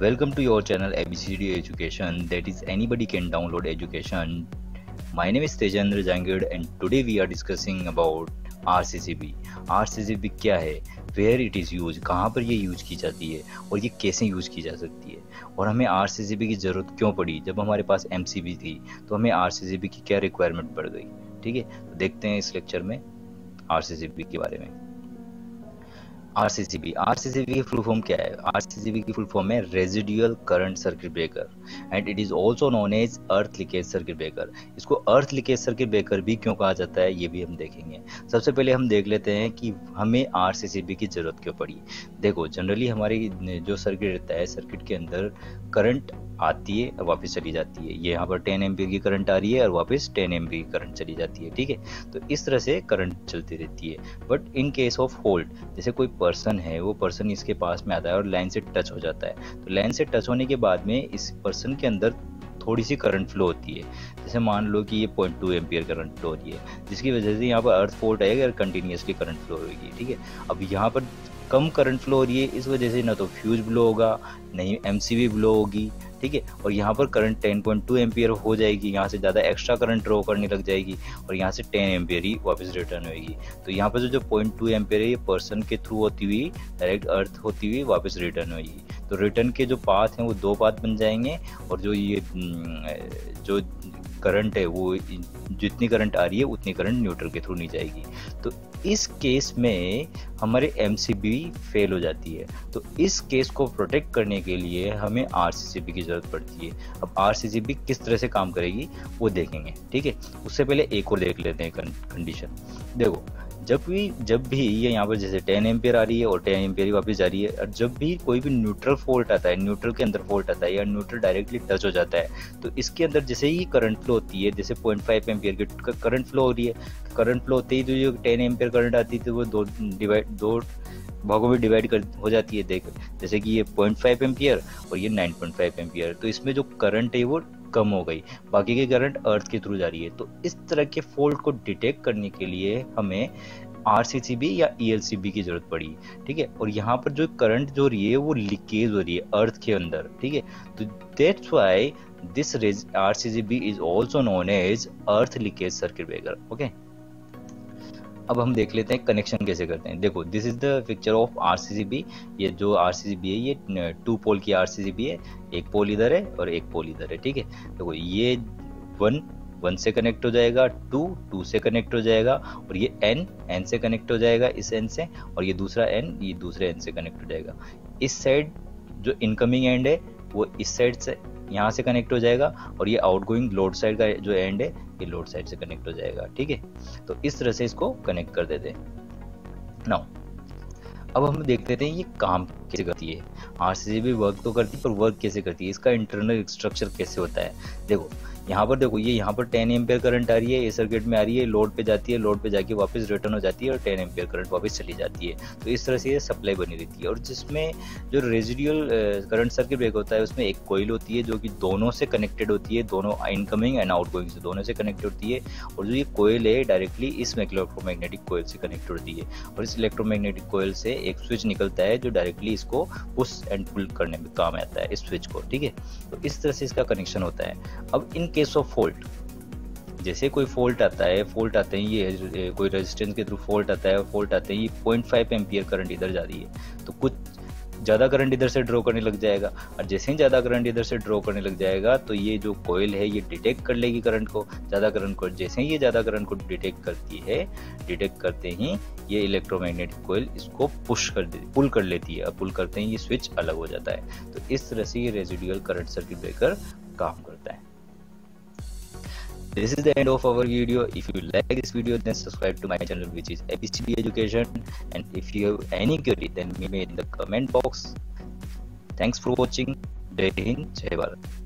Welcome to your channel ABCD Education that is anybody can download education. My name is Tejendra Jangid and today we are discussing about RCCB. RCCB क्या है where it is use कहाँ पर ये use की जाती है और ये कैसे यूज़ की जा सकती है और हमें आर की ज़रूरत क्यों पड़ी जब हमारे पास एमसीबी थी तो हमें आर की क्या रिक्वायरमेंट पड़ गई ठीक है तो देखते हैं इस लेक्चर में आर के बारे में आरसीसीबी आरसीसीबी की फुल फॉर्म क्या है? आरसीसीबी की फुल फॉर्म है residual current circuit breaker and it is also known as earth leakage circuit breaker इसको अर्थ लीकेज सर्किट ब्रेकर भी क्यों कहा जाता है? ये भी हम देखेंगे। सबसे पहले हम देख लेते हैं कि हमें आरसीसीबी की ज़रूरत क्यों पड़ी। देखो जनरली हमारी जो सर्किट रहता है सर्किट के अंदर करंट आती है और वापस चली जाती है। ये यहाँ पर 10 एम की करंट आ रही है और वापस 10 एम की करंट चली जाती है, ठीक है? तो इस तरह से करंट चलती रहती है। But in case of hold जैसे कोई पर्सन है, वो पर्सन इसके पास में आता है और लाइन से टच हो जाता है। तो लाइन से टच होने के बाद में इस पर्सन के अंदर थोड़ी सी करंट फ्लो होती है। जैसे मान लो कि ये point two ampere current flow हो रही है, जिसकी वजह से यहाँ पर अर्थ फोर्ट आएगा और कंटिन्यूसली करंट फ्लो होगी, ठीक है? अब यहाँ पर कम करंट फ्लो हो रही है, इस वजह से ना तो फ्यूज ब्लो होगा, नहीं एमसीबी ब्लो होगी, ठीक है? और यहाँ पर करंट 10.2 पॉइंट हो जाएगी, यहाँ से ज़्यादा एक्स्ट्रा करंट ड्रॉ करने लग जाएगी और यहाँ से 10 एम्पियर ही वापस रिटर्न होगी तो यहाँ पर जो जो पॉइंट टू है, ये पर्सन के थ्रू होती हुई डायरेक्ट अर्थ होती हुई वापस रिटर्न होगी तो रिटर्न के जो पाथ हैं, वो दो पाथ बन जाएँगे और जो ये जो करंट है, वो जितनी करंट आ रही है, उतनी करंट न्यूट्रल के थ्रू नहीं जाएगी। तो इस केस में हमारे एम फेल हो जाती है। तो इस केस को प्रोटेक्ट करने के लिए हमें आर की ज़रूरत पड़ती है। अब आर किस तरह से काम करेगी, वो देखेंगे, ठीक है? उससे पहले एक और देख लेते हैं कंडीशन देखो जब भी जब भी ये यहाँ पर जैसे टेन एम्पियर आ रही है और टेन एम्पियर वापस जा रही है, और जब भी कोई भी न्यूट्रल फॉल्ट आता है न्यूट्रल के अंदर फॉल्ट आता है या न्यूट्रल डायरेक्टली टच हो जाता है तो इसके अंदर जैसे ही करंट फ्लो होती है, जैसे पॉइंट फाइव एम्पियर की करंट फ्लो हो रही है करंट फ्लो होते ही तो जो टेन एम्पियर करंट आती है तो वो दो डिवाइड दो भागों में डिवाइड कर, हो जाती है, देख, जैसे कि ये पॉइंट फाइव एम्पियर और ये नाइन पॉइंट फाइव एम्पियर तो इसमें जो करंट है वो कम हो गई। बाकी की करंट अर्थ के थ्रू जा रही है। तो इस तरह के फॉल्ट को डिटेक्ट करने के लिए हमें आरसीसीबी या ई e की ज़रूरत पड़ी। ठीक है? और यहाँ पर जो करंट जो रही है, वो लीकेज हो रही है अर्थ के अंदर। ठीक है? तो that's why this R C B is also known as earth leakage circuit breaker okay अब हम देख लेते हैं कनेक्शन कैसे करते हैं। देखो this is the picture of R ये जो आर है, ये टू पोल की आर है। एक पोल इधर है और एक पोल इधर है, ठीक है? देखो, ये वन वन से कनेक्ट हो जाएगा टू टू से कनेक्ट हो जाएगा और ये एन एन से कनेक्ट हो जाएगा इस एन से और ये दूसरा एन ये दूसरे एन से कनेक्ट हो जाएगा। इस साइड जो इनकमिंग एंड है, वो इस साइड से यहाँ से कनेक्ट हो जाएगा और ये आउट गोइंग लोड साइड का जो एंड है, ये लोड साइड से कनेक्ट हो जाएगा, ठीक है? तो इस तरह से इसको कनेक्ट कर देते हैं। नाउ अब हम देख लेते हैं ये काम कैसे करती है? आर भी वर्क तो करती है, पर वर्क कैसे करती है? इसका इंटरनल स्ट्रक्चर कैसे होता है? देखो, यहाँ पर देखो, ये यहाँ पर टेन एम्पेयर करंट आ रही है ए सर्किट में आ रही है लोड पे जाती है लोड पे जाके वापस रिटर्न हो जाती है और टेन एम्पेयर करंट वापस चली जाती है। तो इस तरह से ये सप्लाई बनी रहती है और जिसमें जो रेजिडियल करंट सर्किट ब्रेक होता है, उसमें एक कोयल होती है जो कि दोनों से कनेक्टेड होती है, दोनों इनकमिंग एंड आउट गोइंग से, दोनों से कनेक्ट होती है और जो ये कोयल है डायरेक्टली इस इलेक्ट्रोमैग्नेटिक कोयल से कनेक्ट होती है और इस इलेक्ट्रोमैग्नेटिक कोयल से एक स्विच निकलता है जो डायरेक्टली इसको पुश एंड पुल करने में काम आता है, इस स्विच को, ठीक है? तो इस तरह से इसका कनेक्शन होता है। अब इन केस ऑफ़ फॉल्ट जैसे कोई फॉल्ट आता है फॉल्ट आते हैं, ये कोई रेजिस्टेंस के थ्रू फॉल्ट आता है फॉल्ट आते हैं, ये पॉइंट फाइव एम्पियर करंट इधर जा रही है। तो कुछ ज़्यादा करंट इधर से ड्रॉ करने लग जाएगा। और जैसे ही ज़्यादा करंट इधर से ड्रॉ करने लग जाएगा तो ये जो कोयल है, ये डिटेक्ट कर लेगी करंट को, ज़्यादा करंट को। जैसे ही ये ज़्यादा करंट को डिटेक्ट करती है डिटेक्ट करते ही ये इलेक्ट्रोमैग्नेटिक कोयल इसको पुश कर दे पुल कर लेती है। और पुल करते ही ये स्विच अलग हो जाता है। तो इस तरह से ये रेजिडियल करंट सर्किट ब्रेकर काम करता है। This is the end of our video. If you like this video then subscribe to my channel which is abcd education. And if you have any query then leave me in the comment box. Thanks for watching. Jai hind jai bharat